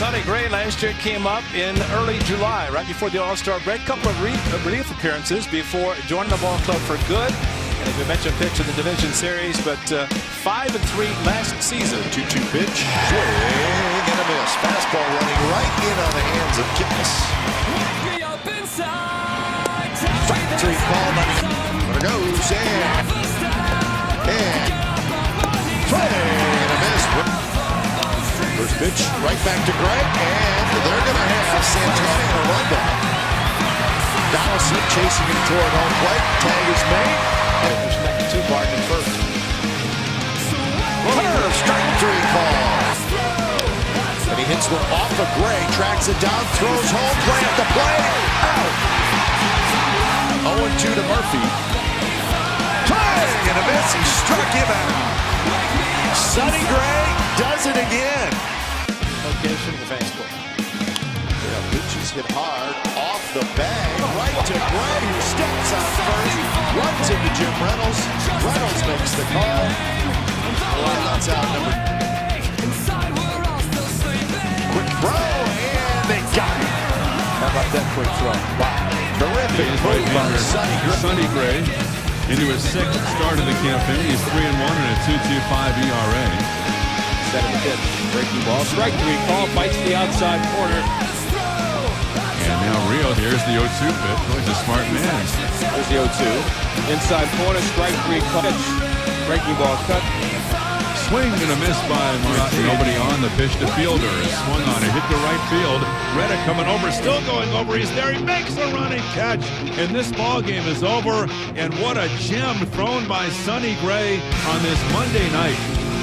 Sonny Gray last year came up in early July, right before the All-Star break. Couple of uh, relief appearances before joining the ball club for good. And as we mentioned, pitch in the division series, but uh, five and three last season. Two-two pitch, swing and a miss. Fastball running right in on the hands of Kipnis. Three call, but it goes and and First pitch right back to Gray, and they're going to have Santana in a rundown. Donaldson chasing him toward home plate. Tag is made. And there's back to Barton first. Curve, strike three call. And he hits one off of Gray, tracks it down, throws home play at the plate. Out. 0-2 to Murphy. Swing and a miss. He struck him out. Sonny Gray does it again. Location the fastball. Yeah, pitches hit hard off the bag, right to Gray, who steps out first, runs into Jim Reynolds. Reynolds makes the call. One outs out number. Quick throw, and they got it. How about that quick throw? Wow. Terrific move by Sonny Gray. Sonny Gray into his sixth start of the campaign. He's 3 and 1 and a 2.25 ERA. Set of the pitch. Breaking ball. Strike three call. Bites the outside corner. And now Rio, here's the 0-2 pitch. He's a smart man. There's the 0-2. Inside corner. Strike three call. Pitch. Breaking ball cut. Swing and a miss by Murata. Nobody on the pitch to fielder. Swung on it, hit the right field. Reddick coming over, still going over. He's there. He makes a running catch. And this ball game is over. And what a gem thrown by Sonny Gray on this Monday night.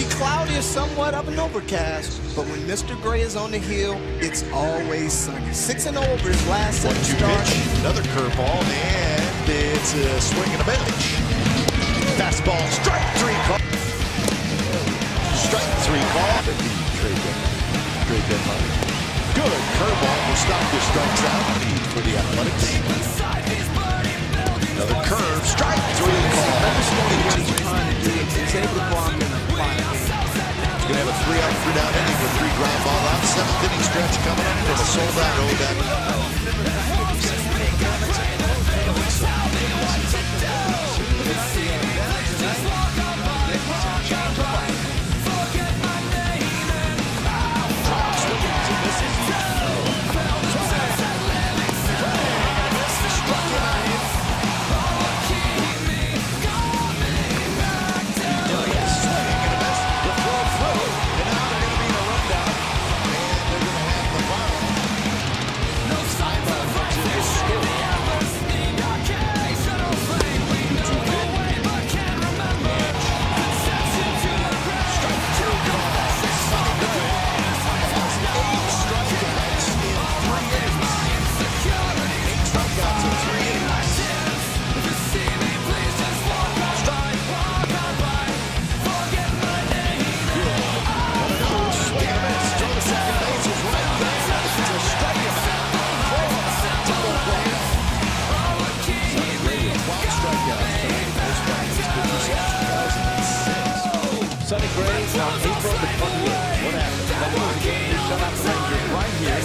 be cloudy or somewhat of an overcast, but when Mr. Gray is on the hill, it's always sunny. 6 and over his last One seven two starts. pitch, another curveball, and it's a swing and a pitch. Fastball, strike three call. Strike three call. Trade deadline. Trade deadline. Good curveball will stop your strikes out for the Athletics. Another curve, strike three call. He's able to go three out, three down inning with three ground ball outs. Seventh inning stretch coming up from a sold out O.co. Sonny Gray on April the 28th. What happened? That was he shut out the Rangers right here.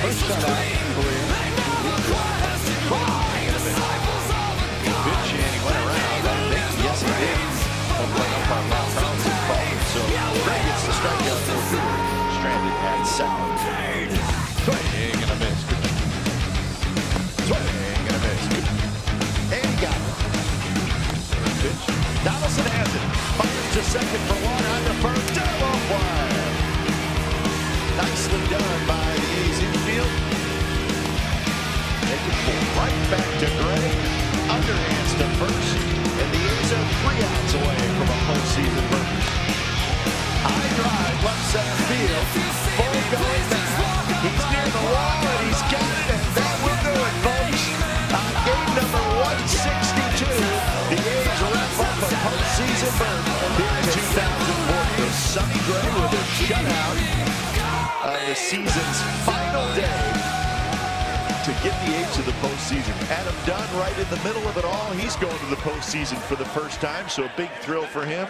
First shutout first, and the A's are three outs away from a postseason berth. High drive, left center field, full going now. He's near the wall, and he's got it, and that will do it, folks. On game number 162, the A's wrap up a postseason berth in 2004. Sonny Gray with a shutout on the season's final day to get the A's to the postseason. Adam Dunn right in the middle of it all. He's going to the postseason for the first time, so a big thrill for him.